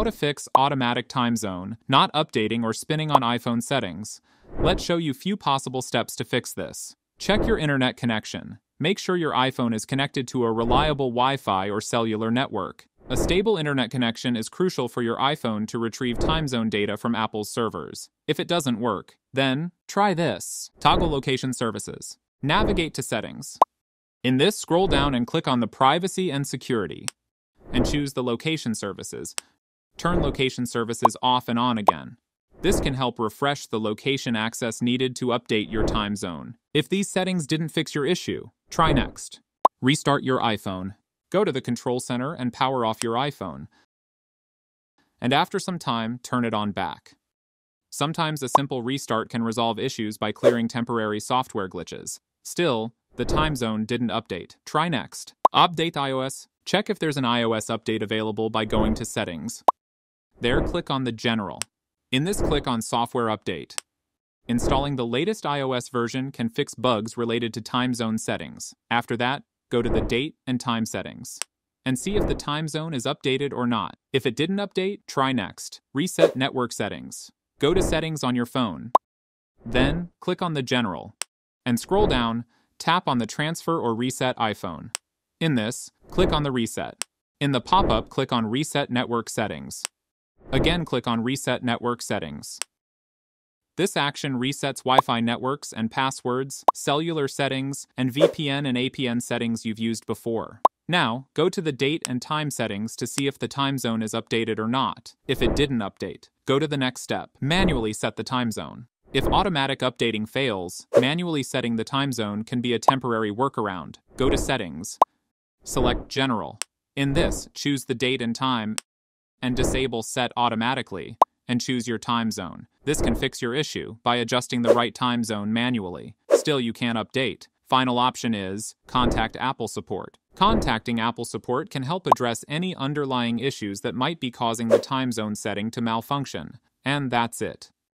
How to fix automatic time zone, not updating or spinning on iPhone settings. Let's show you few possible steps to fix this. Check your internet connection. Make sure your iPhone is connected to a reliable Wi-Fi or cellular network. A stable internet connection is crucial for your iPhone to retrieve time zone data from Apple's servers. If it doesn't work, then try this. Toggle location services. Navigate to settings. In this, scroll down and click on the privacy and security and choose the location services. Turn location services off and on again. This can help refresh the location access needed to update your time zone. If these settings didn't fix your issue, try next. Restart your iPhone. Go to the control center and power off your iPhone. And after some time, turn it on back. Sometimes a simple restart can resolve issues by clearing temporary software glitches. Still, the time zone didn't update. Try next. Update iOS. Check if there's an iOS update available by going to Settings. There, click on the General. In this, click on Software Update. Installing the latest iOS version can fix bugs related to time zone settings. After that, go to the Date and Time settings and see if the time zone is updated or not. If it didn't update, try next. Reset network settings. Go to Settings on your phone. Then, click on the General and scroll down tap on the Transfer or Reset iPhone. In this, click on the Reset. In the pop-up, click on Reset Network Settings. Again, click on Reset Network Settings. This action resets Wi-Fi networks and passwords, cellular settings, and VPN and APN settings you've used before. Now, go to the date and time settings to see if the time zone is updated or not. If it didn't update, go to the next step. Manually set the time zone. If automatic updating fails, manually setting the time zone can be a temporary workaround. Go to Settings. Select General. In this, choose the date and time and disable Set Automatically and choose your time zone. This can fix your issue by adjusting the right time zone manually. Still, you can't update. Final option is Contact Apple Support. Contacting Apple Support can help address any underlying issues that might be causing the time zone setting to malfunction. And that's it.